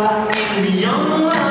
I am young.